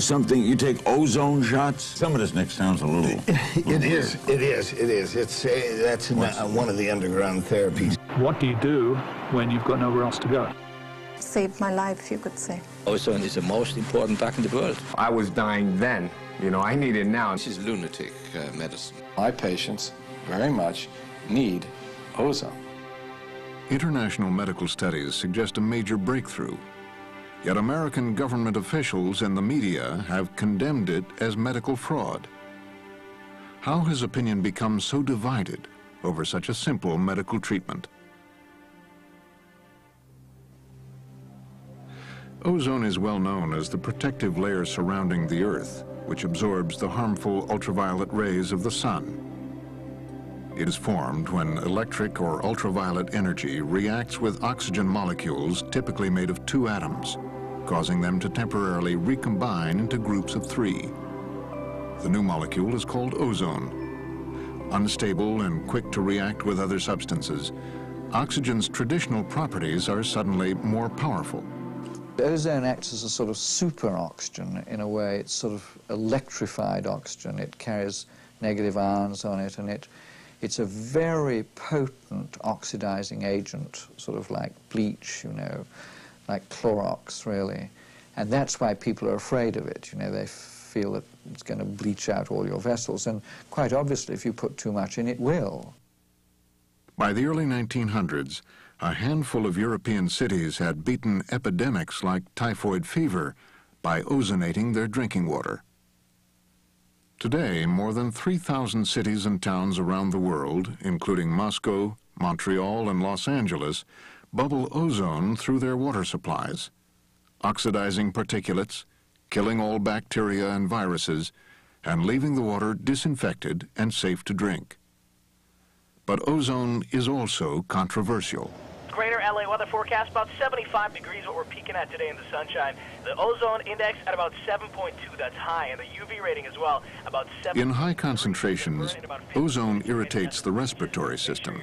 You do something, you take ozone shots? Some of this, Nick, sounds a little... It is, it is, it is. It's, uh, that's not, one of the underground therapies. What do you do when you've got nowhere else to go? Saved my life, you could say. Ozone is the most important drug in the world. I was dying then. You know, I need it now. This is lunatic uh, medicine. My patients very much need ozone. International medical studies suggest a major breakthrough. Yet American government officials and the media have condemned it as medical fraud. How has opinion become so divided over such a simple medical treatment? Ozone is well known as the protective layer surrounding the Earth, which absorbs the harmful ultraviolet rays of the sun. It is formed when electric or ultraviolet energy reacts with oxygen molecules typically made of two atoms, causing them to temporarily recombine into groups of three. The new molecule is called ozone. Unstable and quick to react with other substances, oxygen's traditional properties are suddenly more powerful. Ozone acts as a sort of super oxygen in a way. It's sort of electrified oxygen. It carries negative ions on it, and it, it's a very potent oxidizing agent, sort of like bleach, you know, like Clorox, really. And that's why people are afraid of it. You know, they feel that it's going to bleach out all your vessels. And quite obviously, if you put too much in, it will. By the early 1900s, a handful of European cities had beaten epidemics like typhoid fever by ozonating their drinking water. Today, more than 3,000 cities and towns around the world, including Moscow, Montreal, and Los Angeles, bubble ozone through their water supplies, oxidizing particulates, killing all bacteria and viruses, and leaving the water disinfected and safe to drink. But ozone is also controversial. Greater LA weather forecast about 75 degrees, what we're peaking at today in the sunshine. The ozone index at about 7.2, that's high, and the UV rating as well, about 7. In high concentrations, ozone irritates the respiratory system.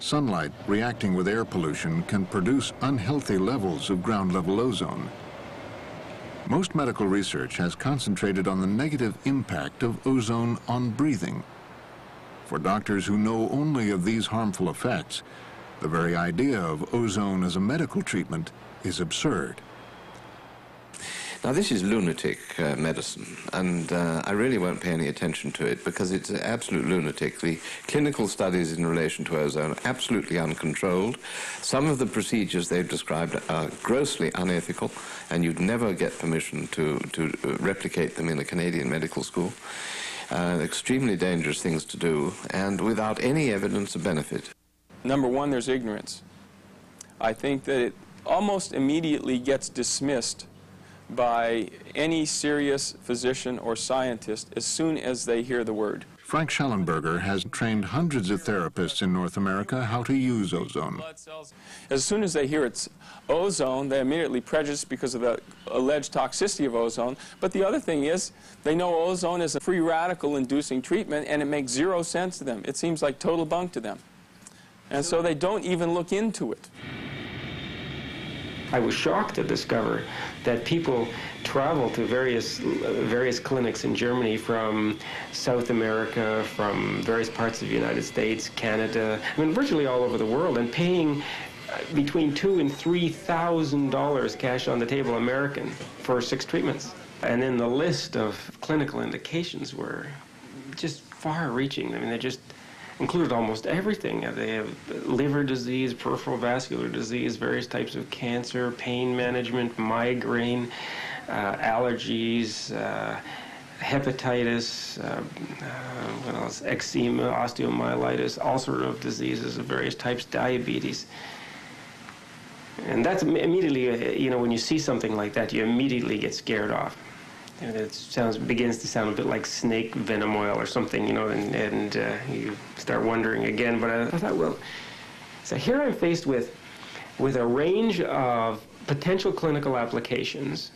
Sunlight reacting with air pollution can produce unhealthy levels of ground level ozone. Most medical research has concentrated on the negative impact of ozone on breathing. For doctors who know only of these harmful effects, the very idea of ozone as a medical treatment is absurd. Now, this is lunatic uh, medicine, and uh, I really won't pay any attention to it because it's absolute lunatic. The clinical studies in relation to ozone are absolutely uncontrolled. Some of the procedures they've described are grossly unethical, and you'd never get permission to, to uh, replicate them in a Canadian medical school. Uh, extremely dangerous things to do, and without any evidence of benefit. Number one, there's ignorance. I think that it almost immediately gets dismissed by any serious physician or scientist as soon as they hear the word. Frank Shallenberger has trained hundreds of therapists in North America how to use ozone. As soon as they hear it's ozone, they're immediately prejudiced because of the alleged toxicity of ozone. But the other thing is, they know ozone is a free radical inducing treatment and it makes zero sense to them. It seems like total bunk to them. And so they don't even look into it. I was shocked to discover that people travel to various various clinics in Germany from South America, from various parts of the United States, Canada, I mean virtually all over the world, and paying uh, between two and three thousand dollars cash on the table American for six treatments. And then the list of clinical indications were just far-reaching. I mean, they just included almost everything. They have liver disease, peripheral vascular disease, various types of cancer, pain management, migraine, uh, allergies, uh, hepatitis, uh, uh, what else? Eczema, osteomyelitis, of diseases of various types, diabetes. And that's immediately, uh, you know, when you see something like that, you immediately get scared off. It sounds begins to sound a bit like snake venom oil or something, you know, and, and uh, you start wondering again. But I, I thought, well, so here I'm faced with, with a range of potential clinical applications.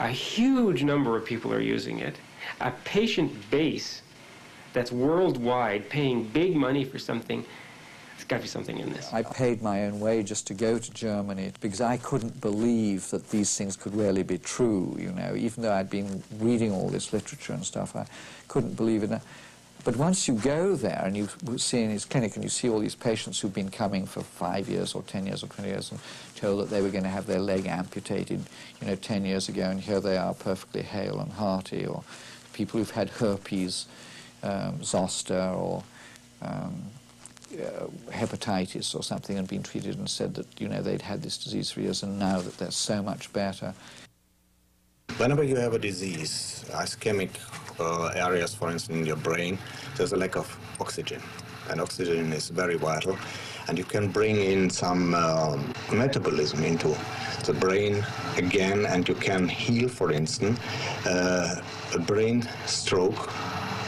A huge number of people are using it. A patient base that's worldwide paying big money for something got to be something in this. I paid my own way just to go to Germany because I couldn't believe that these things could really be true, you know. Even though I'd been reading all this literature and stuff, I couldn't believe it. But once you go there and you see in his clinic and you see all these patients who've been coming for five years or 10 years or 20 years and told that they were going to have their leg amputated, you know, 10 years ago, and here they are perfectly hale and hearty, or people who've had herpes um, zoster or um, uh, hepatitis or something and been treated and said that, you know, they'd had this disease for years and now that they're so much better. Whenever you have a disease, ischemic uh, areas, for instance, in your brain, there's a lack of oxygen. And oxygen is very vital. And you can bring in some um, metabolism into the brain again, and you can heal, for instance, uh, a brain stroke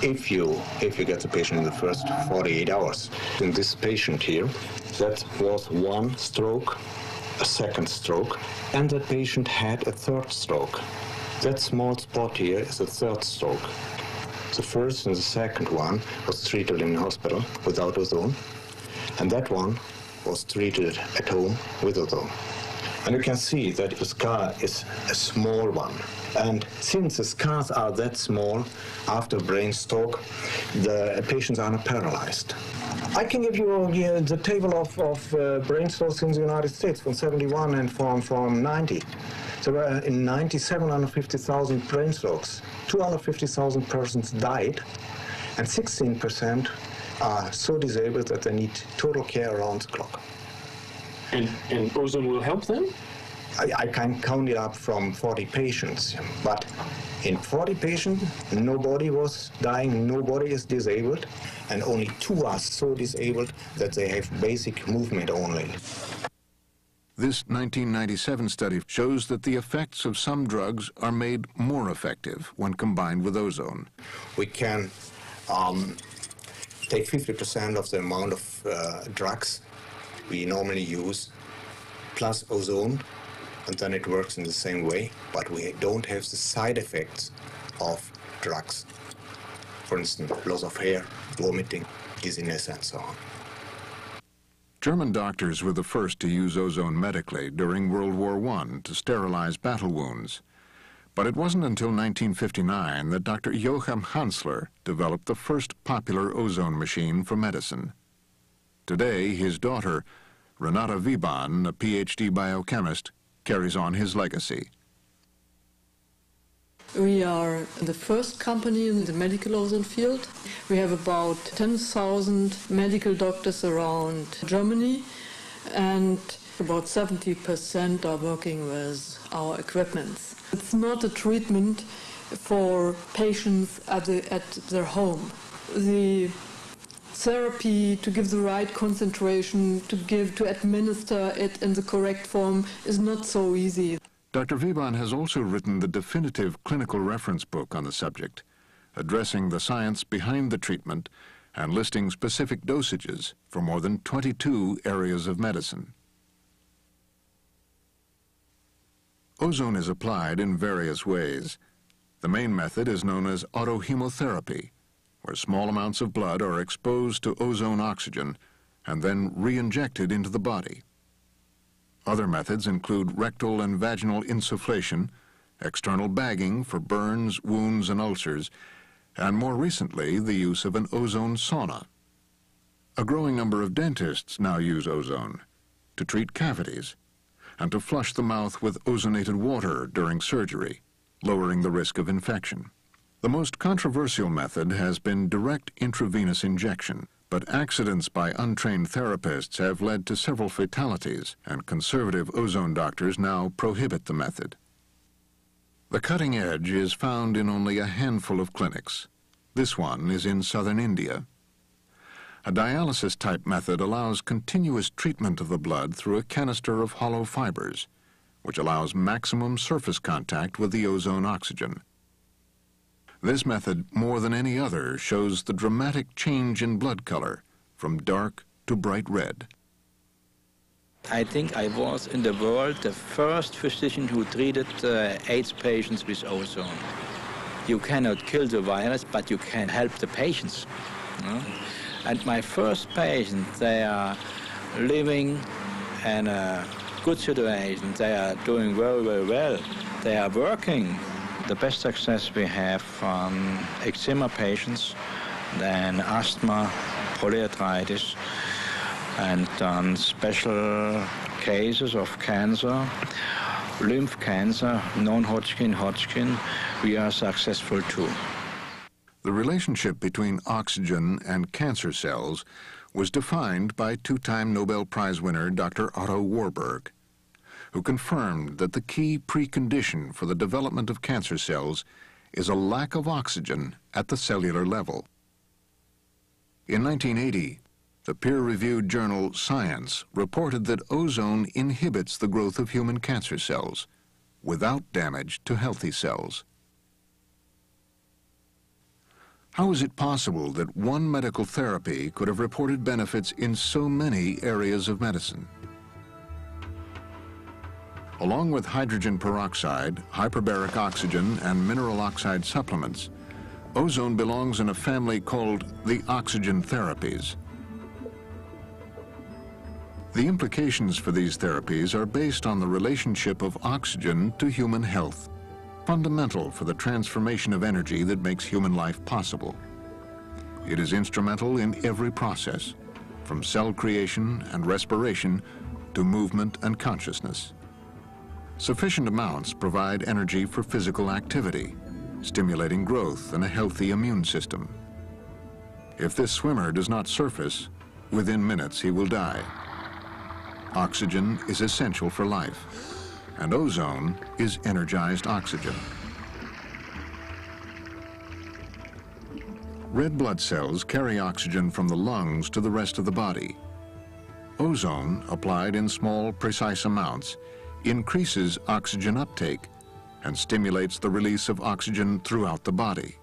if you if you get the patient in the first 48 hours. In this patient here, that was one stroke, a second stroke, and that patient had a third stroke. That small spot here is a third stroke. The first and the second one was treated in hospital without ozone, and that one was treated at home with ozone. And you can see that the scar is a small one. And since the scars are that small, after brain stroke, the patients are not paralyzed. I can give you uh, the table of, of uh, brain strokes in the United States from 71 and from, from 90. There were in 90, 750,000 brain strokes. 250,000 persons died, and 16% are so disabled that they need total care around the clock. And, and ozone will help them? I, I can count it up from 40 patients, but in 40 patients, nobody was dying, nobody is disabled, and only two are so disabled that they have basic movement only. This 1997 study shows that the effects of some drugs are made more effective when combined with ozone. We can um, take 50% of the amount of uh, drugs we normally use, plus ozone, and then it works in the same way, but we don't have the side effects of drugs. For instance, loss of hair, vomiting, dizziness, and so on. German doctors were the first to use ozone medically during World War I to sterilize battle wounds. But it wasn't until 1959 that Dr. Joachim Hansler developed the first popular ozone machine for medicine. Today, his daughter, Renata Viebahn, a PhD biochemist, carries on his legacy. We are the first company in the medical ozone field. We have about 10,000 medical doctors around Germany, and about 70% are working with our equipment. It's not a treatment for patients at, the, at their home. The therapy to give the right concentration, to give, to administer it in the correct form is not so easy. Dr. Viebahn has also written the definitive clinical reference book on the subject, addressing the science behind the treatment and listing specific dosages for more than 22 areas of medicine. Ozone is applied in various ways. The main method is known as autohemotherapy, where small amounts of blood are exposed to ozone oxygen and then re-injected into the body. Other methods include rectal and vaginal insufflation, external bagging for burns, wounds, and ulcers, and more recently, the use of an ozone sauna. A growing number of dentists now use ozone to treat cavities and to flush the mouth with ozonated water during surgery, lowering the risk of infection. The most controversial method has been direct intravenous injection, but accidents by untrained therapists have led to several fatalities, and conservative ozone doctors now prohibit the method. The cutting edge is found in only a handful of clinics. This one is in southern India. A dialysis-type method allows continuous treatment of the blood through a canister of hollow fibers, which allows maximum surface contact with the ozone oxygen. This method, more than any other, shows the dramatic change in blood color from dark to bright red. I think I was in the world the first physician who treated uh, AIDS patients with ozone. You cannot kill the virus, but you can help the patients. You know? And my first patient, they are living in a good situation. They are doing very, very well. They are working. The best success we have on eczema patients, then asthma, polyarthritis, and on special cases of cancer, lymph cancer, non-Hodgkin, Hodgkin, we are successful too. The relationship between oxygen and cancer cells was defined by two-time Nobel Prize winner Dr. Otto Warburg, who confirmed that the key precondition for the development of cancer cells is a lack of oxygen at the cellular level. In 1980, the peer-reviewed journal Science reported that ozone inhibits the growth of human cancer cells without damage to healthy cells. How is it possible that one medical therapy could have reported benefits in so many areas of medicine? Along with hydrogen peroxide, hyperbaric oxygen, and mineral oxide supplements, ozone belongs in a family called the oxygen therapies. The implications for these therapies are based on the relationship of oxygen to human health fundamental for the transformation of energy that makes human life possible. It is instrumental in every process, from cell creation and respiration to movement and consciousness. Sufficient amounts provide energy for physical activity, stimulating growth and a healthy immune system. If this swimmer does not surface, within minutes he will die. Oxygen is essential for life and ozone is energized oxygen. Red blood cells carry oxygen from the lungs to the rest of the body. Ozone, applied in small, precise amounts, increases oxygen uptake and stimulates the release of oxygen throughout the body.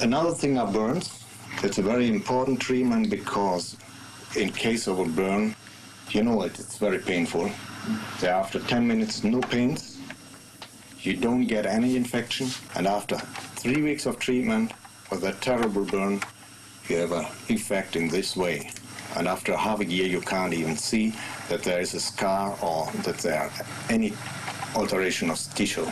Another thing are burns. It's a very important treatment because in case of a burn, you know it, it's very painful. After 10 minutes, no pains. You don't get any infection. And after three weeks of treatment with that terrible burn, you have an effect in this way. And after half a year, you can't even see that there is a scar or that there are any alteration of tissue.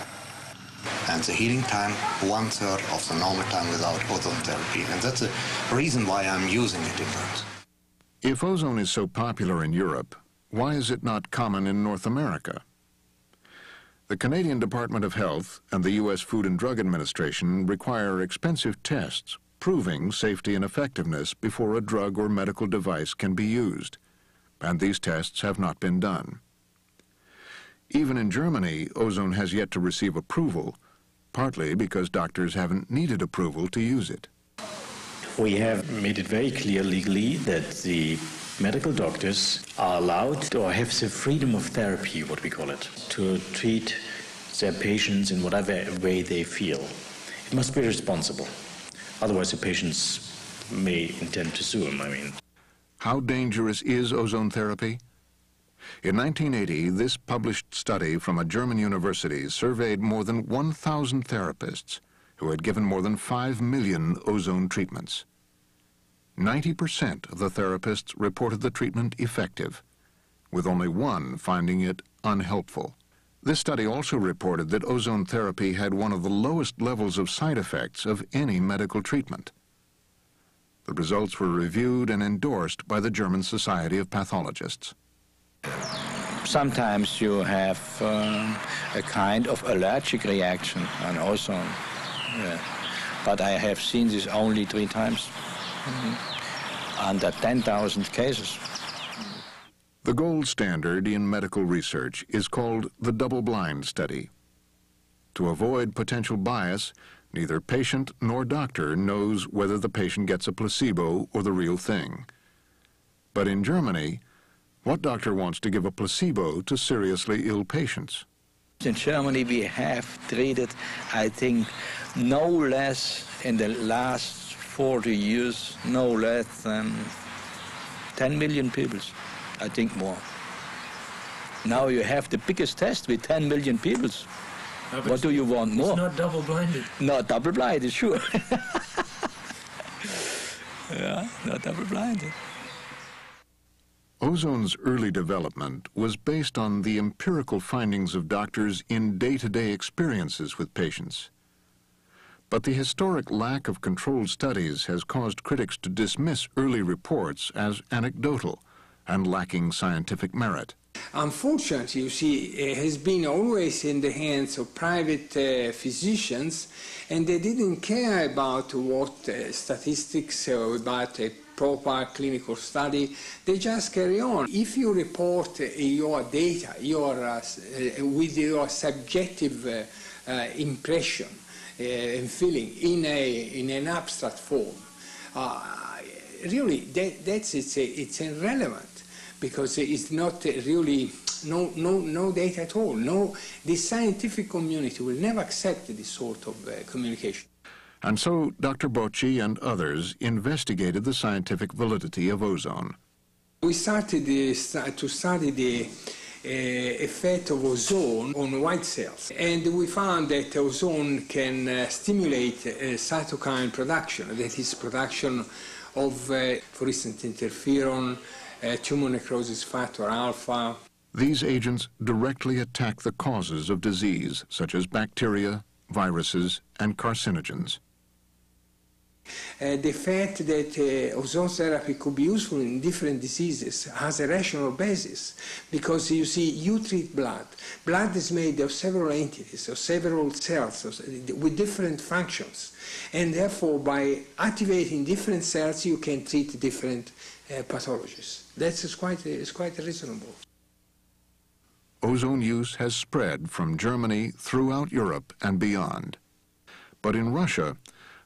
And the healing time, one third of the normal time without ozone therapy. And that's the reason why I'm using it in France. If ozone is so popular in Europe, why is it not common in North America? The Canadian Department of Health and the U.S. Food and Drug Administration require expensive tests proving safety and effectiveness before a drug or medical device can be used, and these tests have not been done. Even in Germany, ozone has yet to receive approval, partly because doctors haven't needed approval to use it. We have made it very clear legally that the medical doctors are allowed or have the freedom of therapy, what we call it, to treat their patients in whatever way they feel. It must be responsible. Otherwise, the patients may intend to sue him, I mean. How dangerous is ozone therapy? In 1980, this published study from a German university surveyed more than 1,000 therapists who had given more than 5 million ozone treatments. 90% of the therapists reported the treatment effective, with only one finding it unhelpful. This study also reported that ozone therapy had one of the lowest levels of side effects of any medical treatment. The results were reviewed and endorsed by the German Society of Pathologists. Sometimes you have uh, a kind of allergic reaction on ozone. Yeah. But I have seen this only three times. Mm-hmm. Under 10,000 cases. The gold standard in medical research is called the double-blind study. To avoid potential bias, neither patient nor doctor knows whether the patient gets a placebo or the real thing. But in Germany, what doctor wants to give a placebo to seriously ill patients? In Germany, we have treated, I think, no less in the last 40 years, no less than 10 million people. I think more. Now you have the biggest test with 10 million people. No, what do you want more? It's not double-blinded. Not double-blinded, sure. Yeah, not double-blinded. Ozone's early development was based on the empirical findings of doctors in day-to-day experiences with patients. But the historic lack of controlled studies has caused critics to dismiss early reports as anecdotal and lacking scientific merit. Unfortunately, you see, it has been always in the hands of private uh, physicians, and they didn't care about what uh, statistics or about a proper clinical study. They just carry on. If you report your data, your, uh, uh, with your subjective uh, impression and feeling in, a, in an abstract form, really, that, that's it's, it's irrelevant because it's not really no, no, no data at all. No, the scientific community will never accept this sort of uh, communication. And so Dr. Bocci and others investigated the scientific validity of ozone. We started to study the uh, effect of ozone on white cells. And we found that ozone can uh, stimulate uh, cytokine production, that is production of, uh, for instance, interferon, uh, tumor necrosis factor alpha. These agents directly attack the causes of disease, such as bacteria, viruses, and carcinogens. Uh, the fact that uh, ozone therapy could be useful in different diseases has a rational basis because you see, you treat blood. Blood is made of several entities, of several cells with different functions. And therefore, by activating different cells, you can treat different uh, pathologies. That's quite, it's quite reasonable. Ozone use has spread from Germany throughout Europe and beyond. But in Russia,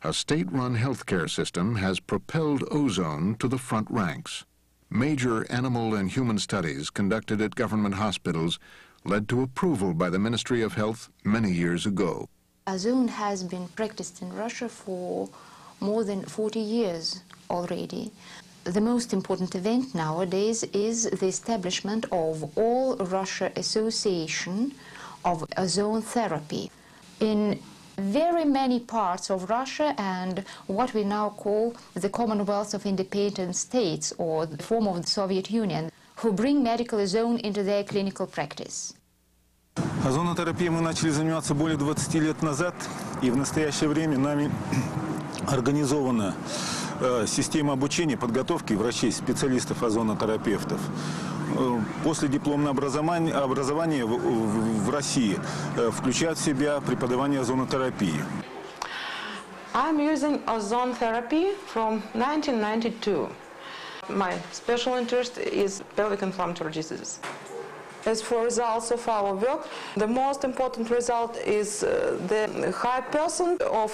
a state-run healthcare system has propelled ozone to the front ranks. Major animal and human studies conducted at government hospitals led to approval by the Ministry of Health many years ago. Ozone has been practiced in Russia for more than 40 years already the most important event nowadays is the establishment of All Russia Association of Ozone Therapy. In very many parts of Russia and what we now call the Commonwealth of Independent States or the form of the Soviet Union, who bring medical ozone into their clinical practice. Озонотерапией мы начали заниматься более 20 лет назад, и в настоящее время нами организована Э, система обучения, подготовки врачей-специалистов озонотерапевтов. Э, после дипломного образования, образования в, в, в России э, включает в себя преподавание озонотерапии. I'm using ozone therapy from 1992. My special interest is pelvic inflammatory diseases. As for results of our work, the most important result is uh, the high percent of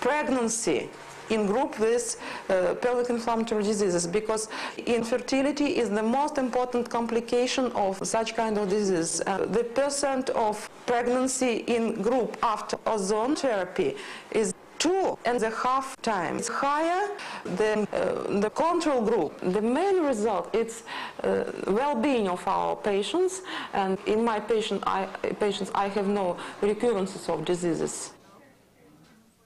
pregnancy in group with uh, pelvic inflammatory diseases because infertility is the most important complication of such kind of disease. Uh, the percent of pregnancy in group after ozone therapy is two and a half times higher than uh, the control group. The main result is uh, well-being of our patients, and in my patient, I, patients, I have no recurrences of diseases.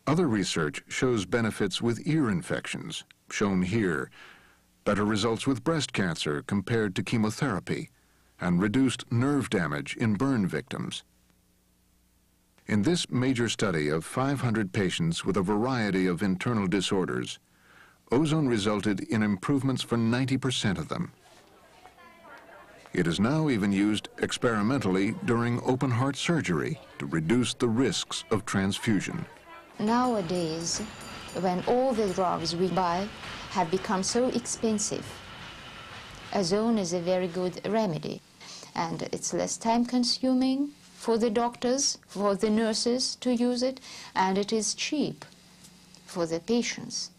Other research shows benefits with ear infections, shown here, better results with breast cancer compared to chemotherapy, and reduced nerve damage in burn victims. In this major study of 500 patients with a variety of internal disorders, ozone resulted in improvements for 90% of them. It is now even used experimentally during open heart surgery to reduce the risks of transfusion. Nowadays, when all the drugs we buy have become so expensive, ozone is a very good remedy. And it's less time consuming for the doctors, for the nurses to use it, and it is cheap for the patients.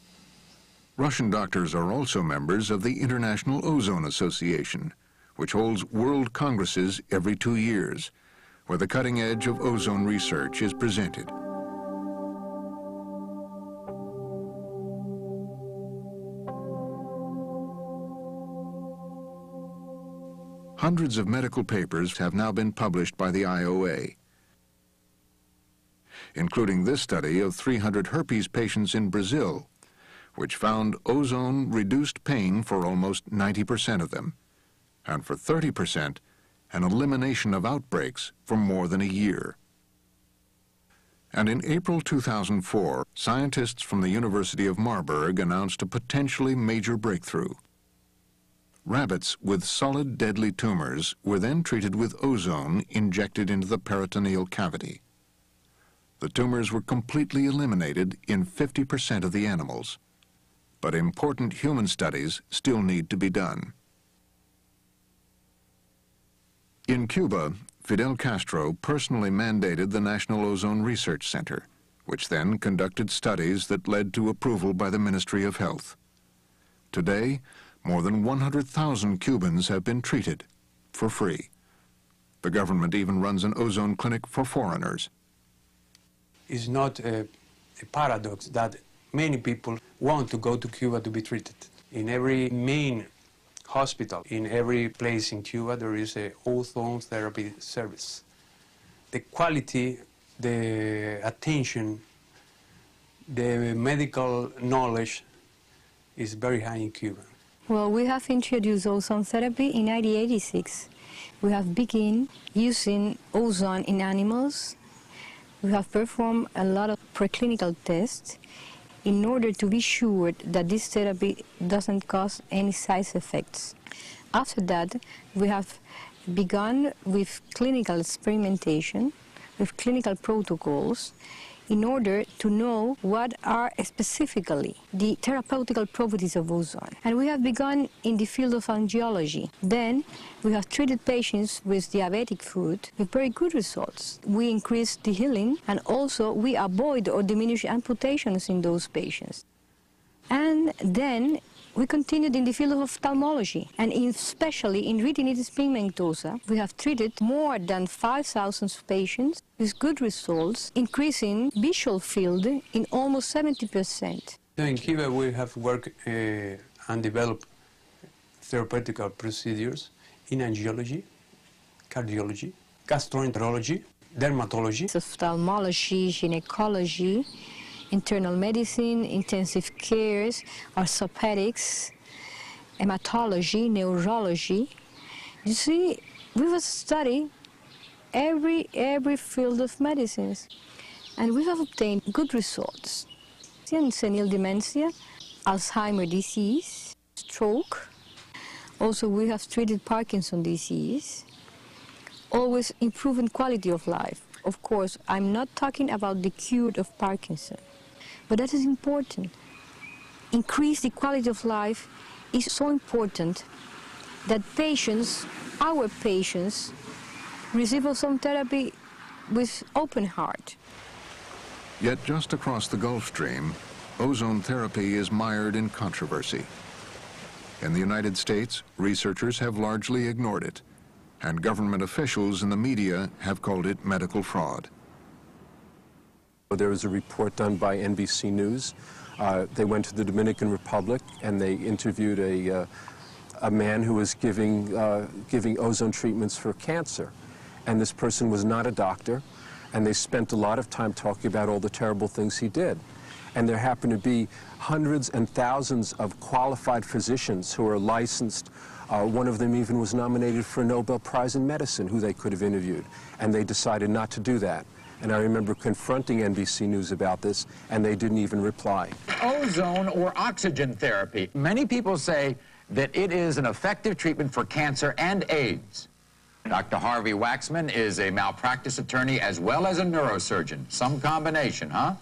Russian doctors are also members of the International Ozone Association, which holds world congresses every two years, where the cutting edge of ozone research is presented. Hundreds of medical papers have now been published by the IOA, including this study of 300 herpes patients in Brazil, which found ozone reduced pain for almost 90% of them, and for 30%, an elimination of outbreaks for more than a year. And in April 2004, scientists from the University of Marburg announced a potentially major breakthrough. Rabbits with solid deadly tumors were then treated with ozone injected into the peritoneal cavity. The tumors were completely eliminated in 50% of the animals. But important human studies still need to be done. In Cuba, Fidel Castro personally mandated the National Ozone Research Center, which then conducted studies that led to approval by the Ministry of Health. Today, more than 100,000 Cubans have been treated for free. The government even runs an ozone clinic for foreigners. It's not a, a paradox that many people want to go to Cuba to be treated. In every main hospital, in every place in Cuba, there is a ozone therapy service. The quality, the attention, the medical knowledge is very high in Cuba. Well, we have introduced ozone therapy in 1986. We have begun using ozone in animals. We have performed a lot of preclinical tests in order to be sure that this therapy doesn't cause any side effects. After that, we have begun with clinical experimentation, with clinical protocols, in order to know what are specifically the therapeutical properties of ozone. And we have begun in the field of angiology. Then we have treated patients with diabetic foot with very good results. We increase the healing and also we avoid or diminish amputations in those patients. And then we continued in the field of ophthalmology, and in, especially in retinitis pigmentosa, we have treated more than 5,000 patients with good results, increasing visual field in almost 70%. In Cuba, we have worked uh, and developed therapeutical procedures in angiology, cardiology, gastroenterology, dermatology, ophthalmology, gynecology, internal medicine, intensive cares, orthopedics, hematology, neurology. You see, we have studied every, every field of medicines, and we have obtained good results. In senile dementia, Alzheimer's disease, stroke. Also, we have treated Parkinson's disease. Always improving quality of life. Of course, I'm not talking about the cure of Parkinson. But that is important. Increase the quality of life is so important that patients, our patients, receive ozone therapy with open heart. Yet just across the Gulf Stream, ozone therapy is mired in controversy. In the United States, researchers have largely ignored it, and government officials and the media have called it medical fraud. There was a report done by NBC News. Uh, they went to the Dominican Republic and they interviewed a, uh, a man who was giving, uh, giving ozone treatments for cancer. And this person was not a doctor, and they spent a lot of time talking about all the terrible things he did. And there happened to be hundreds and thousands of qualified physicians who are licensed. Uh, one of them even was nominated for a Nobel Prize in Medicine, who they could have interviewed. And they decided not to do that. And I remember confronting NBC News about this, and they didn't even reply. Ozone or oxygen therapy. Many people say that it is an effective treatment for cancer and AIDS. Dr. Harvey Waxman is a malpractice attorney as well as a neurosurgeon. Some combination, huh?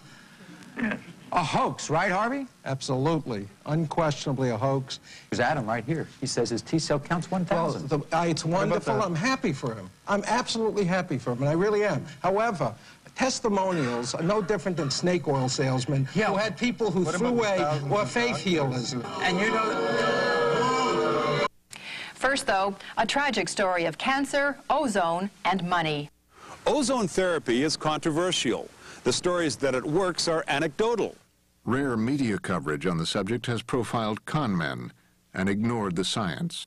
A hoax, right, Harvey? Absolutely. Unquestionably a hoax. There's Adam right here. He says his T cell counts 1,000. Well, uh, it's wonderful. I'm happy for him. I'm absolutely happy for him, and I really am. However, testimonials are no different than snake oil salesmen yeah. who had people who threw away or faith healers. And you know... First, though, a tragic story of cancer, ozone, and money. Ozone therapy is controversial. The stories that it works are anecdotal. Rare media coverage on the subject has profiled con men and ignored the science.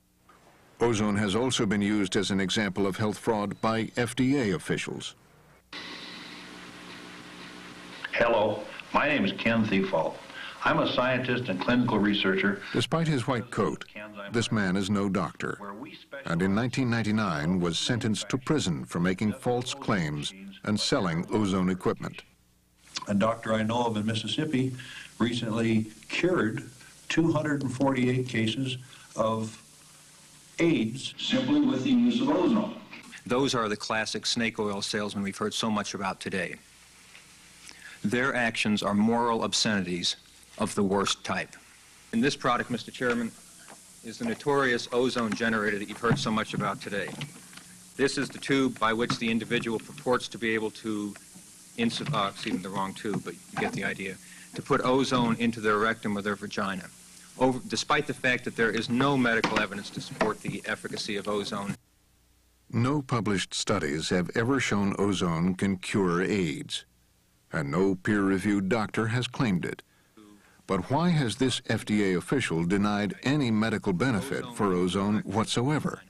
Ozone has also been used as an example of health fraud by FDA officials. Hello, my name is Ken Thiefall. I'm a scientist and clinical researcher. Despite his white coat, this man is no doctor, and in 1999 was sentenced to prison for making false claims and selling ozone equipment. A doctor I know of in Mississippi recently cured 248 cases of AIDS simply with the use of ozone. Those are the classic snake oil salesmen we've heard so much about today. Their actions are moral obscenities of the worst type. And this product, Mr. Chairman, is the notorious ozone generator that you've heard so much about today. This is the tube by which the individual purports to be able to, insert, uh, me, the wrong tube, but you get the idea, to put ozone into their rectum or their vagina. Over, despite the fact that there is no medical evidence to support the efficacy of ozone. No published studies have ever shown ozone can cure AIDS, and no peer-reviewed doctor has claimed it. But why has this FDA official denied any medical benefit for ozone whatsoever?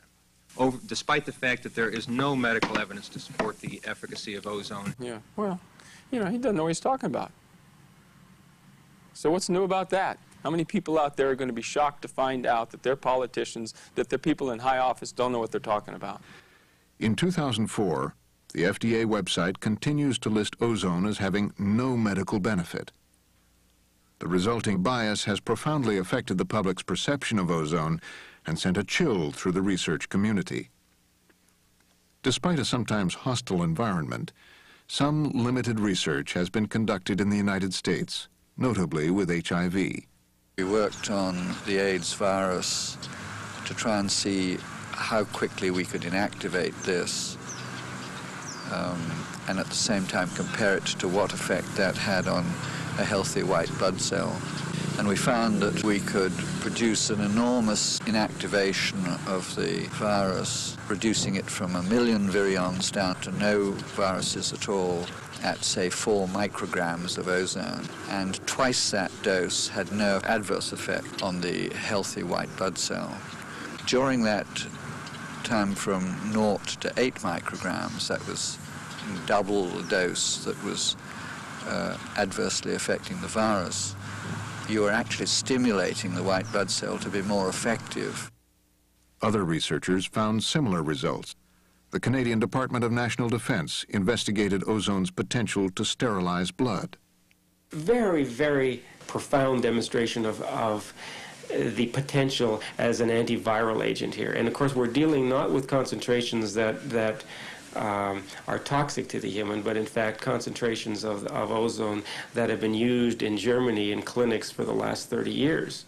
Over, despite the fact that there is no medical evidence to support the efficacy of ozone. Yeah, well, you know, he doesn't know what he's talking about. So what's new about that? How many people out there are going to be shocked to find out that their politicians, that their people in high office don't know what they're talking about? In 2004, the FDA website continues to list ozone as having no medical benefit. The resulting bias has profoundly affected the public's perception of ozone and sent a chill through the research community. Despite a sometimes hostile environment, some limited research has been conducted in the United States, notably with HIV. We worked on the AIDS virus to try and see how quickly we could inactivate this um, and at the same time compare it to what effect that had on a healthy white blood cell. And we found that we could produce an enormous inactivation of the virus, reducing it from a million virions down to no viruses at all at, say, four micrograms of ozone. And twice that dose had no adverse effect on the healthy white blood cell. During that time from naught to eight micrograms, that was double the dose that was uh, adversely affecting the virus, you are actually stimulating the white blood cell to be more effective. Other researchers found similar results. The Canadian Department of National Defense investigated ozone's potential to sterilize blood. Very, very profound demonstration of, of uh, the potential as an antiviral agent here. And of course, we're dealing not with concentrations that, that um, are toxic to the human, but in fact concentrations of, of ozone that have been used in Germany in clinics for the last 30 years.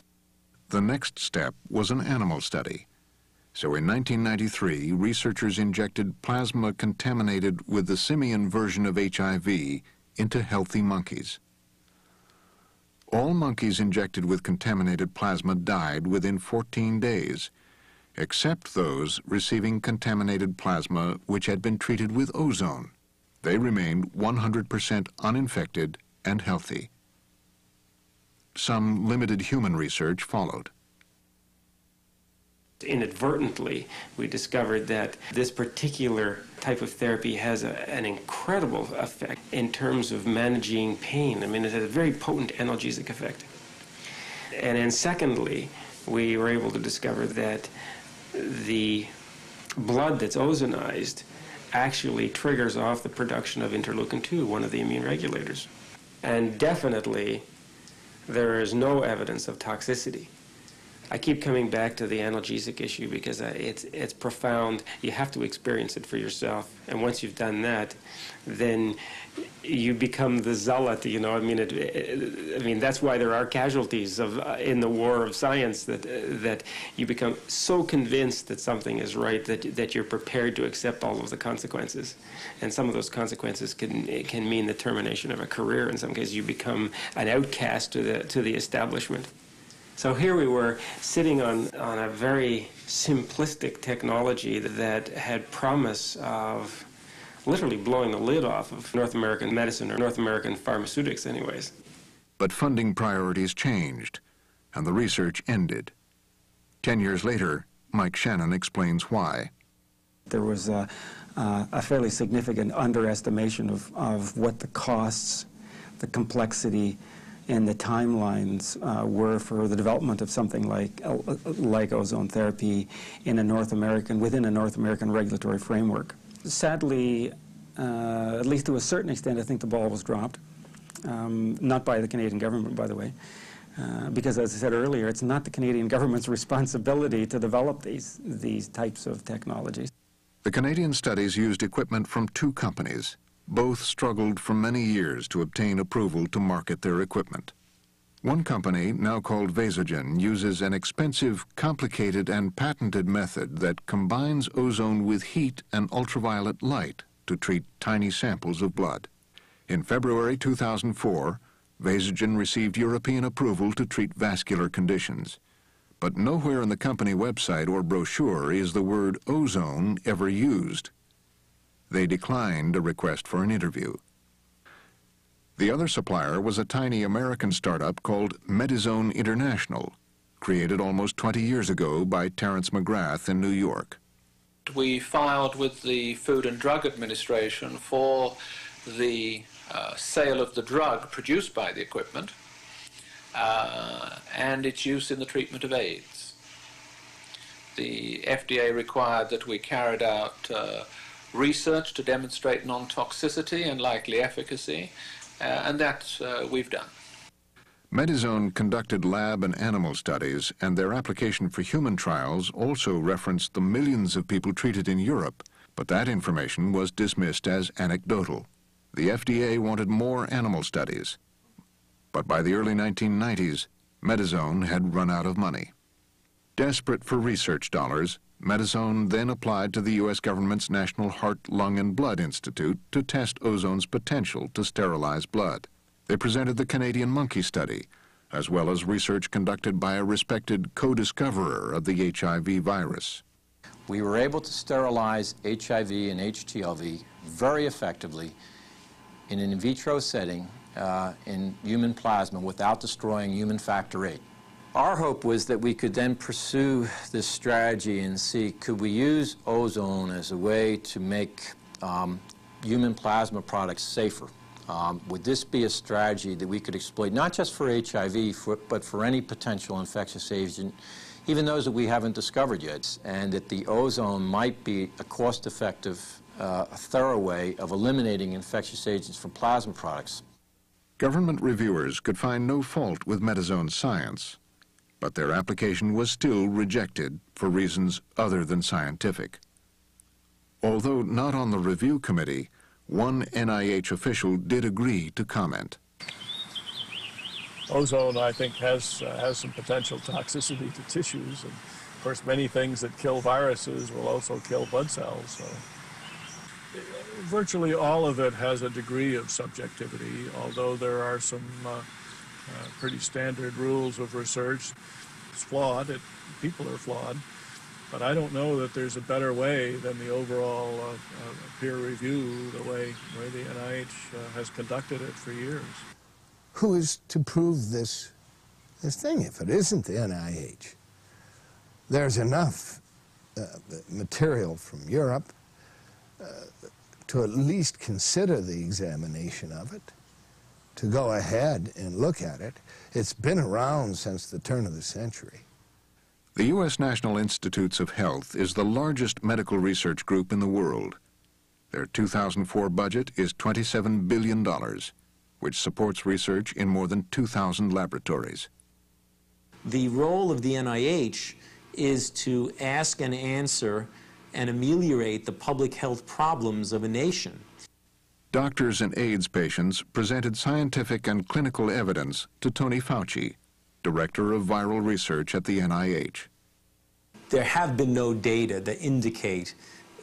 The next step was an animal study. So in 1993, researchers injected plasma contaminated with the simian version of HIV into healthy monkeys. All monkeys injected with contaminated plasma died within 14 days, except those receiving contaminated plasma which had been treated with ozone. They remained 100% uninfected and healthy. Some limited human research followed. Inadvertently, we discovered that this particular type of therapy has a, an incredible effect in terms of managing pain. I mean, it has a very potent analgesic effect. And then secondly, we were able to discover that the blood that's ozonized actually triggers off the production of interleukin 2, one of the immune regulators. And definitely, there is no evidence of toxicity. I keep coming back to the analgesic issue because it's, it's profound. You have to experience it for yourself. And once you've done that, then you become the zealot. You know, I mean, it, it, I mean that's why there are casualties of uh, in the war of science. That uh, that you become so convinced that something is right that that you're prepared to accept all of the consequences, and some of those consequences can can mean the termination of a career. In some cases, you become an outcast to the to the establishment. So here we were sitting on, on a very simplistic technology that had promise of literally blowing the lid off of North American medicine or North American pharmaceutics anyways. But funding priorities changed, and the research ended. Ten years later, Mike Shannon explains why. There was a, uh, a fairly significant underestimation of, of what the costs, the complexity, and the timelines uh, were for the development of something like uh, like ozone therapy in a North American within a North American regulatory framework. Sadly, uh, at least to a certain extent, I think the ball was dropped. Um, not by the Canadian government, by the way, uh, because as I said earlier, it's not the Canadian government's responsibility to develop these these types of technologies. The Canadian studies used equipment from two companies. Both struggled for many years to obtain approval to market their equipment. One company, now called Vasogen, uses an expensive, complicated, and patented method that combines ozone with heat and ultraviolet light to treat tiny samples of blood. In February 2004, Vasogen received European approval to treat vascular conditions. But nowhere on the company website or brochure is the word ozone ever used. They declined a request for an interview. The other supplier was a tiny American startup called Medizone International, created almost 20 years ago by Terence McGrath in New York. We filed with the Food and Drug Administration for the uh, sale of the drug produced by the equipment uh, and its use in the treatment of AIDS. The FDA required that we carried out uh, research to demonstrate non-toxicity and likely efficacy, and that uh, we've done. Medizone conducted lab and animal studies, and their application for human trials also referenced the millions of people treated in Europe, but that information was dismissed as anecdotal. The FDA wanted more animal studies, but by the early 1990s, Medizone had run out of money. Desperate for research dollars, Medizone then applied to the U.S. government's National Heart, Lung, and Blood Institute to test ozone's potential to sterilize blood. They presented the Canadian monkey study, as well as research conducted by a respected co-discoverer of the HIV virus. We were able to sterilize HIV and HTLV very effectively in an in vitro setting uh, in human plasma without destroying human factor VIII. Our hope was that we could then pursue this strategy and see could we use ozone as a way to make um, human plasma products safer. Um, would this be a strategy that we could exploit not just for HIV, for, but for any potential infectious agent, even those that we haven't discovered yet, and that the ozone might be a cost-effective, uh, thorough way of eliminating infectious agents from plasma products. Government reviewers could find no fault with Medizone's science but their application was still rejected for reasons other than scientific. Although not on the review committee, one NIH official did agree to comment. Ozone, I think, has, uh, has some potential toxicity to tissues. And of course, many things that kill viruses will also kill blood cells. So virtually all of it has a degree of subjectivity, although there are some uh, uh, pretty standard rules of research. It's flawed. It, people are flawed. But I don't know that there's a better way than the overall uh, uh, peer review, the way, way the NIH uh, has conducted it for years. Who is to prove this, this thing if it isn't the NIH? There's enough uh, material from Europe to at least consider the examination of it to go ahead and look at it. It's been around since the turn of the century. The U.S. National Institutes of Health is the largest medical research group in the world. Their 2004 budget is $27 billion, which supports research in more than 2,000 laboratories. The role of the NIH is to ask and answer and ameliorate the public health problems of a nation. Doctors and AIDS patients presented scientific and clinical evidence to Tony Fauci, Director of Viral Research at the NIH. There have been no data that indicate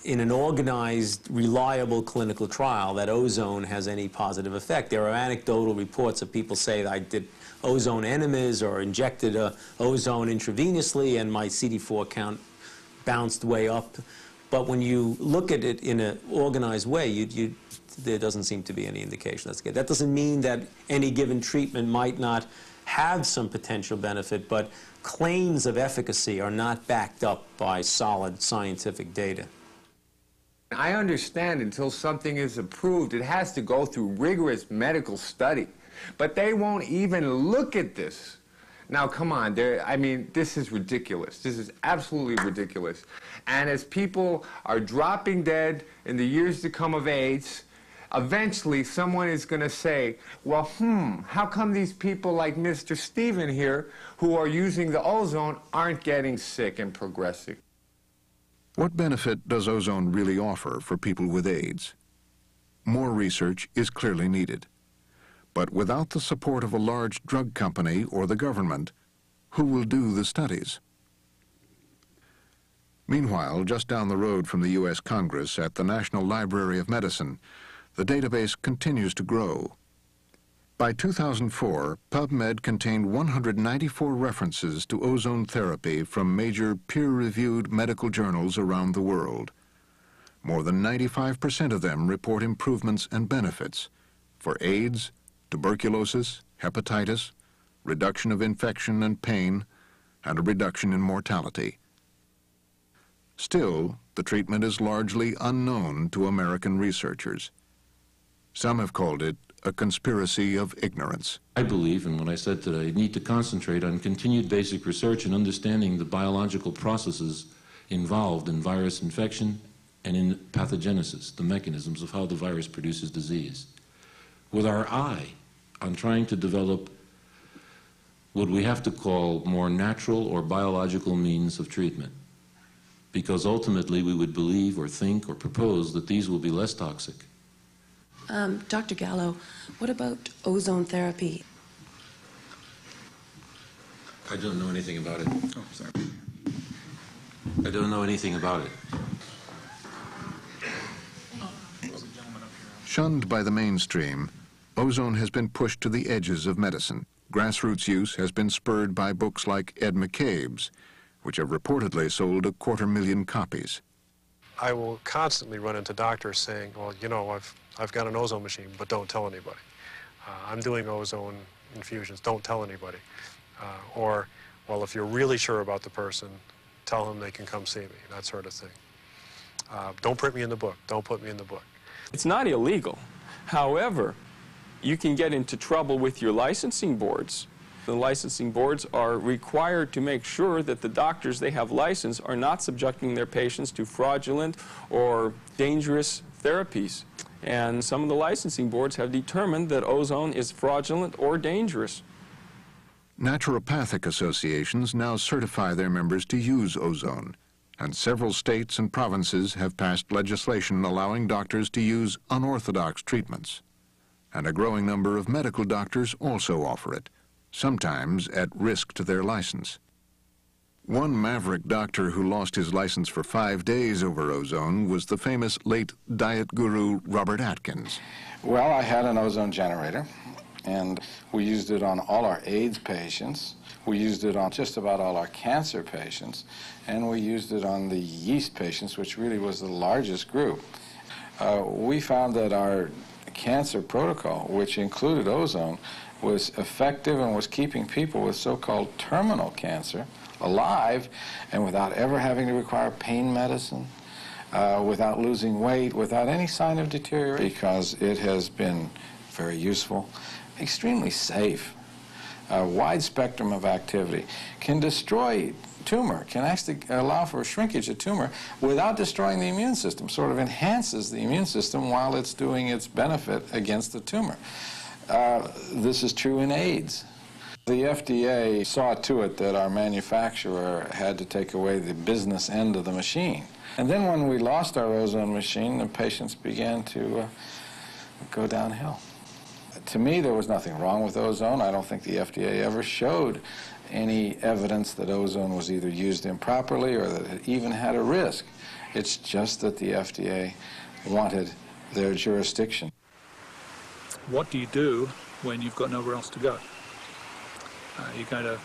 in an organized, reliable clinical trial that ozone has any positive effect. There are anecdotal reports of people say that I did ozone enemas or injected uh, ozone intravenously and my CD4 count bounced way up. But when you look at it in an organized way, you, you there doesn't seem to be any indication that's good. That doesn't mean that any given treatment might not have some potential benefit, but claims of efficacy are not backed up by solid scientific data. I understand until something is approved, it has to go through rigorous medical study. But they won't even look at this. Now, come on, there. I mean, this is ridiculous. This is absolutely ridiculous. And as people are dropping dead in the years to come of AIDS, eventually someone is going to say, well, hmm, how come these people like Mr. Stephen here, who are using the ozone, aren't getting sick and progressing? What benefit does ozone really offer for people with AIDS? More research is clearly needed. But without the support of a large drug company or the government, who will do the studies? Meanwhile, just down the road from the U.S. Congress at the National Library of Medicine, the database continues to grow. By 2004, PubMed contained 194 references to ozone therapy from major peer-reviewed medical journals around the world. More than 95% of them report improvements and benefits for AIDS, tuberculosis, hepatitis, reduction of infection and pain, and a reduction in mortality. Still, the treatment is largely unknown to American researchers. Some have called it a conspiracy of ignorance. I believe, and what I said today, need to concentrate on continued basic research and understanding the biological processes involved in virus infection and in pathogenesis, the mechanisms of how the virus produces disease. With our eye on trying to develop what we have to call more natural or biological means of treatment. Because ultimately we would believe or think or propose that these will be less toxic. Um, Dr. Gallo, what about ozone therapy? I don't know anything about it. Oh, sorry. I don't know anything about it. Shunned by the mainstream, ozone has been pushed to the edges of medicine. Grassroots use has been spurred by books like Ed McCabe's, which have reportedly sold a quarter million copies. I will constantly run into doctors saying, well, you know, I've, I've got an ozone machine, but don't tell anybody. Uh, I'm doing ozone infusions, don't tell anybody. Uh, or, well, if you're really sure about the person, tell them they can come see me, that sort of thing. Uh, don't put me in the book, don't put me in the book. It's not illegal. However, you can get into trouble with your licensing boards. The licensing boards are required to make sure that the doctors they have licensed are not subjecting their patients to fraudulent or dangerous therapies. And some of the licensing boards have determined that ozone is fraudulent or dangerous. Naturopathic associations now certify their members to use ozone, and several states and provinces have passed legislation allowing doctors to use unorthodox treatments and a growing number of medical doctors also offer it, sometimes at risk to their license. One maverick doctor who lost his license for five days over ozone was the famous late diet guru Robert Atkins. Well, I had an ozone generator, and we used it on all our AIDS patients. We used it on just about all our cancer patients, and we used it on the yeast patients, which really was the largest group. Uh, we found that our cancer protocol, which included ozone, was effective and was keeping people with so-called terminal cancer alive and without ever having to require pain medicine, uh, without losing weight, without any sign of deterioration, because it has been very useful, extremely safe, a wide spectrum of activity, can destroy tumor, can actually allow for shrinkage of tumor without destroying the immune system, sort of enhances the immune system while it's doing its benefit against the tumor. Uh, this is true in AIDS. The FDA saw to it that our manufacturer had to take away the business end of the machine. And then when we lost our ozone machine, the patients began to uh, go downhill. To me, there was nothing wrong with ozone. I don't think the FDA ever showed any evidence that ozone was either used improperly or that it even had a risk. It's just that the FDA wanted their jurisdiction. What do you do when you've got nowhere else to go? Uh, you're going to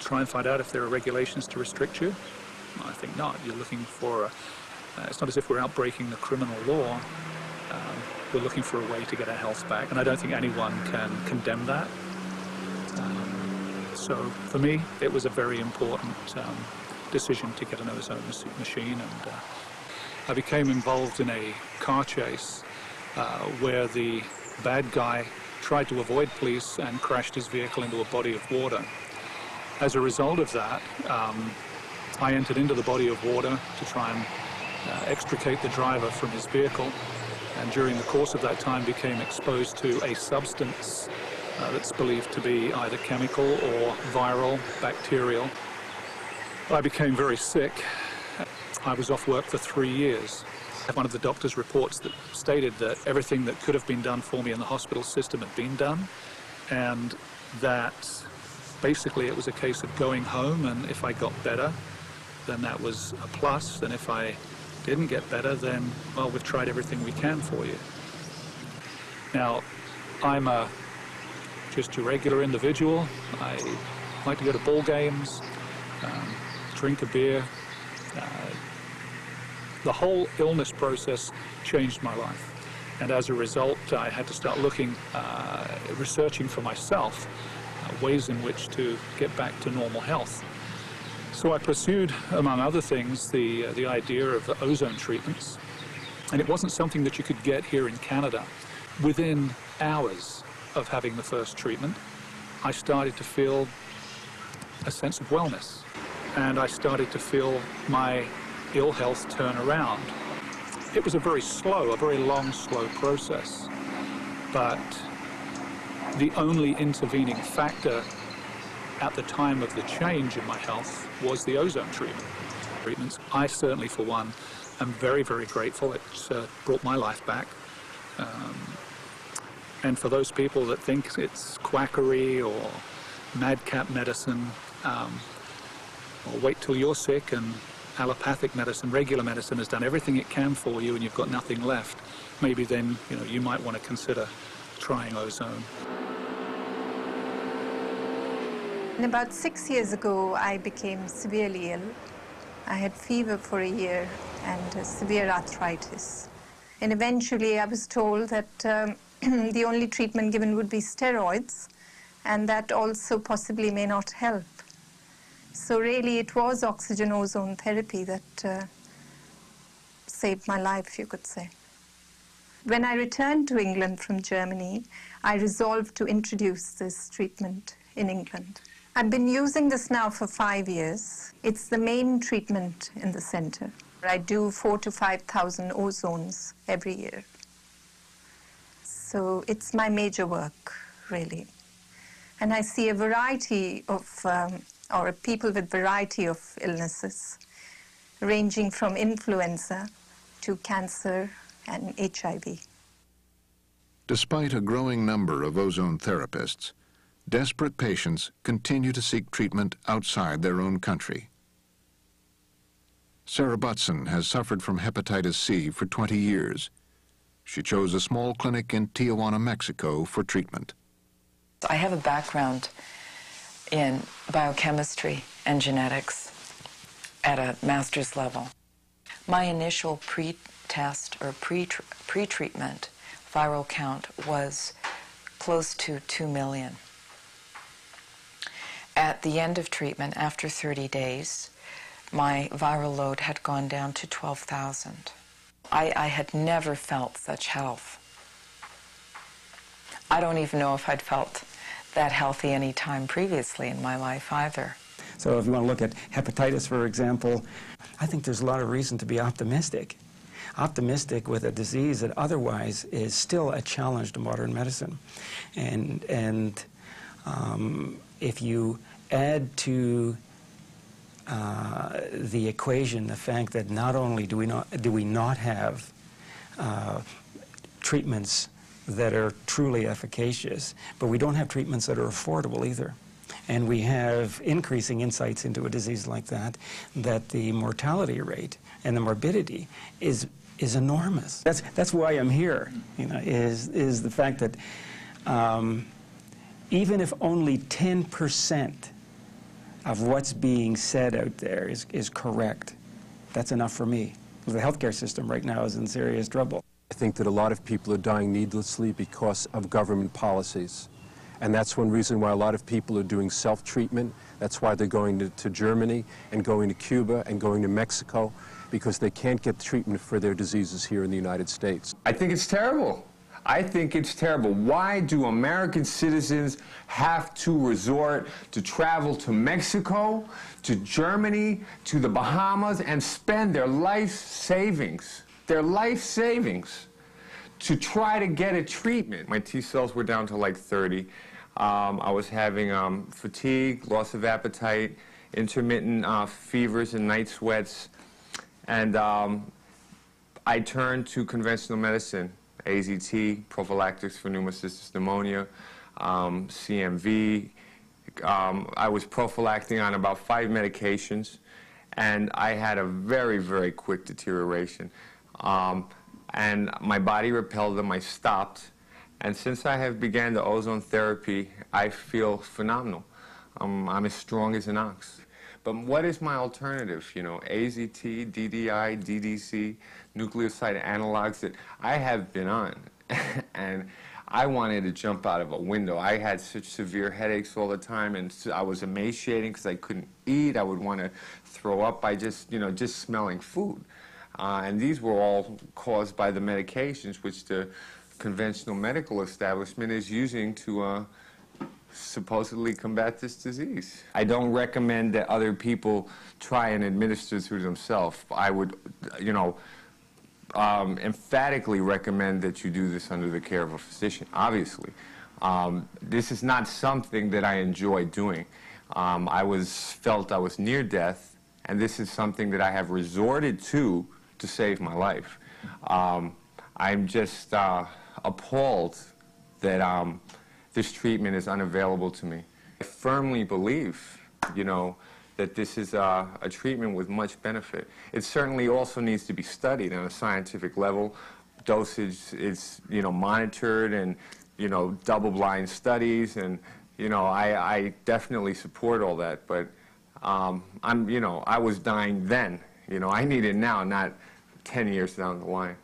try and find out if there are regulations to restrict you? I think not. You're looking for, a, uh, it's not as if we're out breaking the criminal law. Um, we're looking for a way to get our health back, and I don't think anyone can condemn that. So for me, it was a very important um, decision to get an ozone machine, and uh, I became involved in a car chase uh, where the bad guy tried to avoid police and crashed his vehicle into a body of water. As a result of that, um, I entered into the body of water to try and uh, extricate the driver from his vehicle and during the course of that time became exposed to a substance uh, that's believed to be either chemical or viral, bacterial. I became very sick. I was off work for three years. One of the doctor's reports that stated that everything that could have been done for me in the hospital system had been done, and that basically it was a case of going home, and if I got better, then that was a plus, and if I didn't get better, then, well, we've tried everything we can for you. Now, I'm a just a regular individual. I like to go to ball games, um, drink a beer. Uh, the whole illness process changed my life. And as a result, I had to start looking, uh, researching for myself uh, ways in which to get back to normal health. So I pursued, among other things, the, uh, the idea of the ozone treatments. And it wasn't something that you could get here in Canada. Within hours of having the first treatment, I started to feel a sense of wellness. And I started to feel my ill health turn around. It was a very slow, a very long, slow process. But the only intervening factor at the time of the change in my health was the ozone treatment. Treatments. I certainly, for one, am very, very grateful. It uh, brought my life back. Um, and for those people that think it's quackery or madcap medicine, um, or wait till you're sick and allopathic medicine, regular medicine has done everything it can for you and you've got nothing left, maybe then you know you might want to consider trying ozone. And about six years ago, I became severely ill. I had fever for a year and severe arthritis. And eventually I was told that um, the only treatment given would be steroids, and that also possibly may not help. So really it was oxygen ozone therapy that uh, saved my life, you could say. When I returned to England from Germany, I resolved to introduce this treatment in England. I've been using this now for five years. It's the main treatment in the center. I do four to 5,000 ozones every year. So it's my major work, really. And I see a variety of, um, or people with variety of illnesses, ranging from influenza to cancer and HIV. Despite a growing number of ozone therapists, desperate patients continue to seek treatment outside their own country. Sarah Butson has suffered from hepatitis C for 20 years. She chose a small clinic in Tijuana, Mexico for treatment. I have a background in biochemistry and genetics at a master's level. My initial pre-test or pre-treatment viral count was close to 2 million. At the end of treatment, after 30 days, my viral load had gone down to 12,000. I, I had never felt such health. I don't even know if I'd felt that healthy any time previously in my life either. So if you want to look at hepatitis, for example, I think there's a lot of reason to be optimistic. Optimistic with a disease that otherwise is still a challenge to modern medicine. And, and um, if you add to uh, the equation the fact that not only do we not, do we not have uh, treatments that are truly efficacious, but we don't have treatments that are affordable either. And we have increasing insights into a disease like that, that the mortality rate and the morbidity is, is enormous. That's, that's why I'm here, you know, is, is the fact that um, even if only 10% of what's being said out there is, is correct, that's enough for me. The healthcare system right now is in serious trouble. I think that a lot of people are dying needlessly because of government policies. And that's one reason why a lot of people are doing self-treatment. That's why they're going to, to, Germany and going to Cuba and going to Mexico because they can't get treatment for their diseases here in the United States. I think it's terrible. I think it's terrible. Why do American citizens have to resort to travel to Mexico, to Germany, to the Bahamas, and spend their life savings, their life savings, to try to get a treatment? My T cells were down to like 30. Um, I was having um, fatigue, loss of appetite, intermittent uh, fevers and night sweats, and um, I turned to conventional medicine. AZT, prophylactics for pneumocystis pneumonia, um, CMV. Um, I was prophylacting on about five medications, and I had a very, very quick deterioration. Um, and my body repelled them. I stopped. And since I have began the ozone therapy, I feel phenomenal. Um, I'm as strong as an ox. But what is my alternative? You know, AZT, DDI, DDC, nucleoside analogs that I have been on. and I wanted to jump out of a window. I had such severe headaches all the time, and I was emaciating because I couldn't eat. I would want to throw up by just, you know, just smelling food. Uh, and these were all caused by the medications which the conventional medical establishment is using to uh, supposedly combat this disease. I don't recommend that other people try and administer through themselves. I would, you know, um, emphatically recommend that you do this under the care of a physician, obviously. Um, this is not something that I enjoy doing. Um, I was felt I was near death, and this is something that I have resorted to to save my life. Um, I'm just uh, appalled that um, this treatment is unavailable to me. I firmly believe, you know, that this is a, a treatment with much benefit. It certainly also needs to be studied on a scientific level. Dosage is, you know, monitored and, you know, double-blind studies, and, you know, I, I definitely support all that. But um, I'm, you know, I was dying then. You know, I need it now, not 10 years down the line.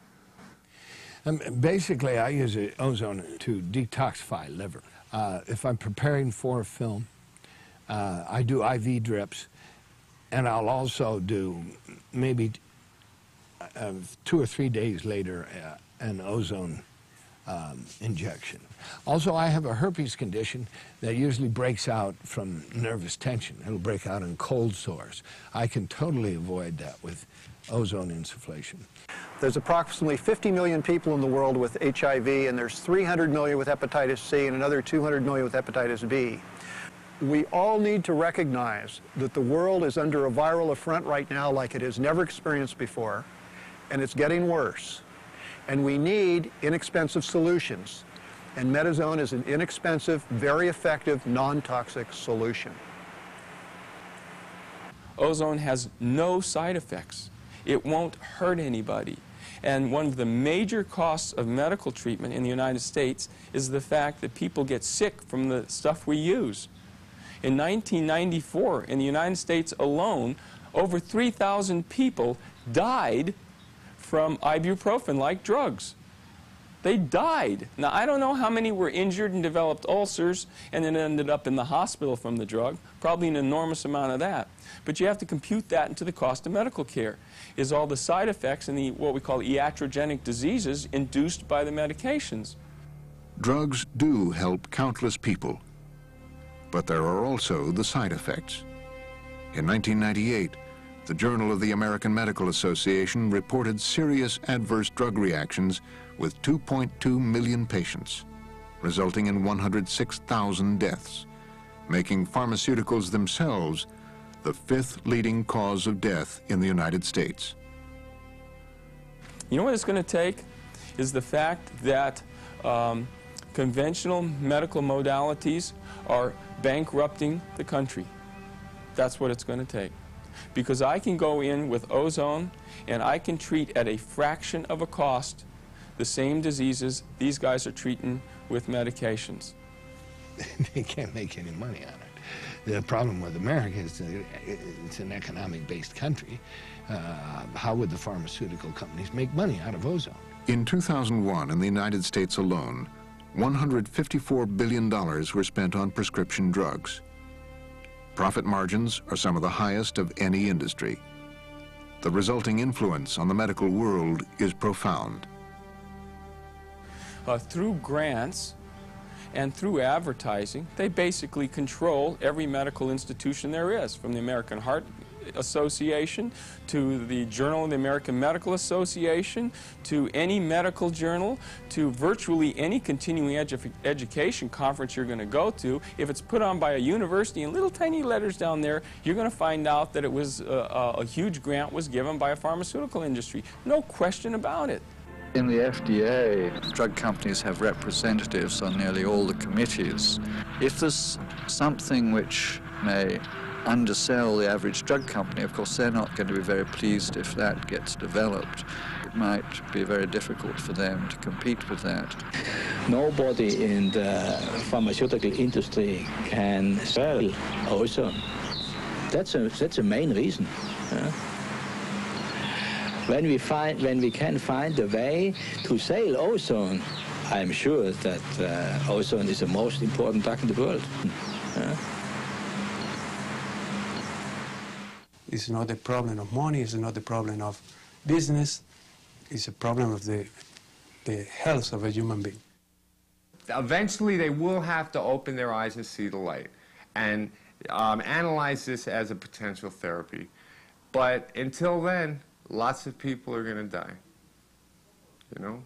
Um, basically, I use ozone to detoxify liver. Uh, if I'm preparing for a film, uh, I do IV drips, and I'll also do maybe uh, two or three days later uh, an ozone um, injection. Also, I have a herpes condition that usually breaks out from nervous tension. It'll break out in cold sores. I can totally avoid that with ozone insufflation. There's approximately 50 million people in the world with HIV, and there's 300 million with hepatitis C and another 200 million with hepatitis B. We all need to recognize that the world is under a viral affront right now like it has never experienced before, and it's getting worse. And we need inexpensive solutions. And Medizone is an inexpensive, very effective, non-toxic solution. Ozone has no side effects. It won't hurt anybody. And one of the major costs of medical treatment in the United States is the fact that people get sick from the stuff we use. In 1994, in the United States alone, over 3,000 people died from ibuprofen-like drugs. They died. Now, I don't know how many were injured and developed ulcers and then ended up in the hospital from the drug. Probably an enormous amount of that. But you have to compute that into the cost of medical care. Is all the side effects and the what we call iatrogenic diseases induced by the medications. Drugs do help countless people, but there are also the side effects. In 1998, the Journal of the American Medical Association reported serious adverse drug reactions with 2.2 million patients, resulting in 106,000 deaths, making pharmaceuticals themselves the fifth leading cause of death in the United States. You know what it's going to take? Is the fact that um, conventional medical modalities are bankrupting the country. That's what it's going to take. Because I can go in with ozone and I can treat at a fraction of a cost the same diseases these guys are treating with medications. they can't make any money on it. The problem with America is that it's an economic-based country. Uh, how would the pharmaceutical companies make money out of ozone? In 2001, in the United States alone, $154 billion were spent on prescription drugs. Profit margins are some of the highest of any industry. The resulting influence on the medical world is profound. uh, through grants and through advertising, they basically control every medical institution there is, from the American Heart Association to the Journal of the American Medical Association to any medical journal to virtually any continuing edu education conference you're going to go to. If it's put on by a university in little tiny letters down there, you're going to find out that it was uh, a huge grant was given by a pharmaceutical industry. No question about it. In the FDA, drug companies have representatives on nearly all the committees. If there's something which may undersell the average drug company, of course they're not going to be very pleased if that gets developed. It might be very difficult for them to compete with that. Nobody in the pharmaceutical industry can sell ozone. That's a, that's a main reason. Yeah? When we, find, when we can find a way to sell ozone, I'm sure that uh, ozone is the most important drug in the world. Yeah? It's not a problem of money, it's not a problem of business, it's a problem of the, the health of a human being. Eventually, they will have to open their eyes and see the light and um, analyze this as a potential therapy. But until then, lots of people are going to die. You know?